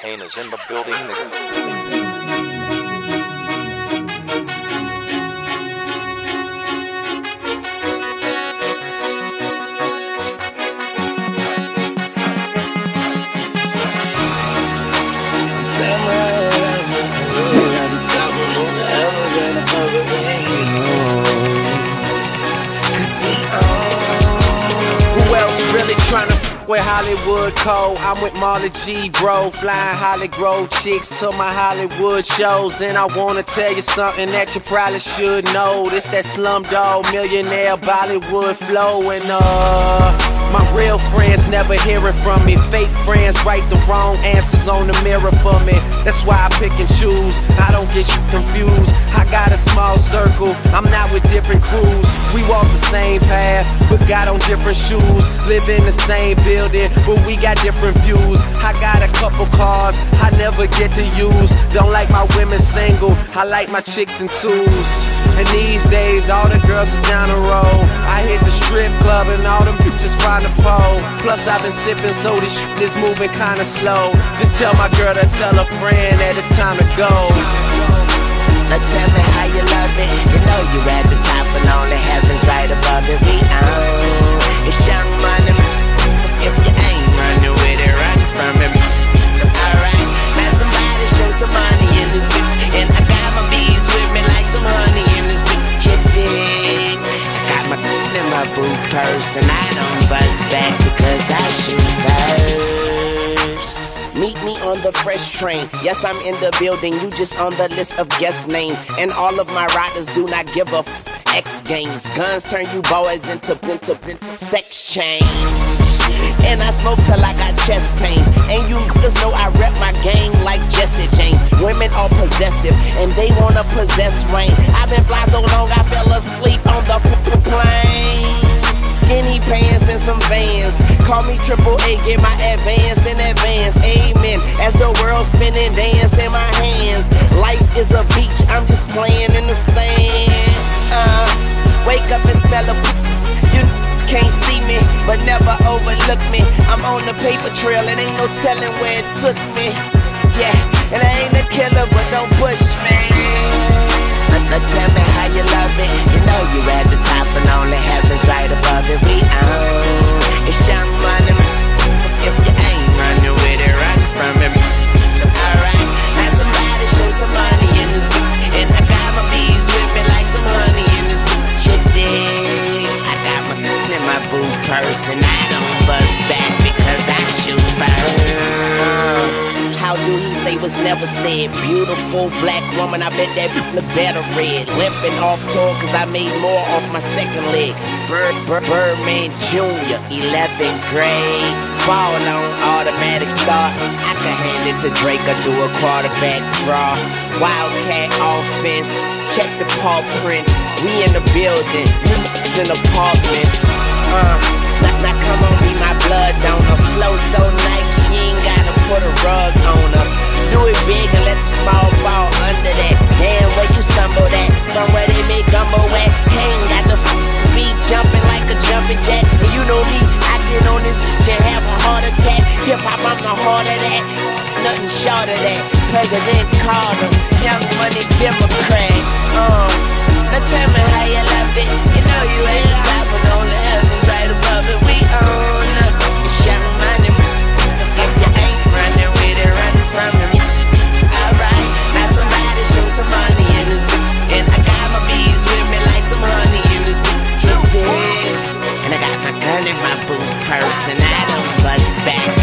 Kane is in the building. With Hollywood Cole? I'm with Marley G, bro. Flying Holly Grove chicks to my Hollywood shows. And I wanna tell you something that you probably should know. This that slumdog millionaire Bollywood flow. And uh. My real friends never hearing from me. Fake friends write the wrong answers on the mirror for me. That's why I pick and choose. I don't get you confused. I got a small circle. I'm not with different crews. We walk the same path, but got on different shoes. Live in the same building, but we got different views. I got a couple cars I never get to use. Don't like my women single. I like my chicks in twos. And these days, all the girls is down the road. I hit the strip club and all them bitches find a pole. Plus, I've been sipping, so this shit is moving kinda slow. Just tell my girl to tell a friend that it's time to go. Now tell me how you love it. You know you're at the top and only heaven's right above and I don't bust back because I shoot first. Meet me on the fresh train. Yes, I'm in the building. You just on the list of guest names. And all of my riders do not give a f- X games. Guns turn you boys into, into, into sex change. And I smoke till I got chest pains. And you niggas know I rep my game like Jesse James. Women are possessive and they wanna possess Wayne. I've been fly so long I fell asleep on the triple A, get my advance in advance. Amen. As the world spinning, dance in my hands. Life is a beach, I'm just playing in the sand. Uh, wake up and smell a. You can't see me, but never overlook me. I'm on the paper trail, it ain't no telling where it took me. Yeah, and I ain't a killer, but don't push me. Now, tell me how you love it. You know you're at the top and only heaven's right above it. We purse and I don't bust back because I shoot first. How do he say was never said? Beautiful black woman, I bet that look better red. Limping off tour cause I made more off my second leg. Bird, Bird, Birdman Jr., 11th grade. Ball on automatic start. I can hand it to Drake or do a quarterback draw. Wildcat offense, check the paw prints. We in the building, you in apartments. Uh, now, come on, be my blood donor. Flow so nice, you ain't gotta put a rug on her. Do it big and let the small fall under that. Damn, where you stumble at? From where they make gumbo at. Hang got the f- beat jumping like a jumping jack. And you know me, I get on this and have a heart attack. Hip hop, I'm the heart of that. Nothing short of that. President Carter, young money Democrat. Uh, now tell me how you love it. You know you ain't top, and I don't back.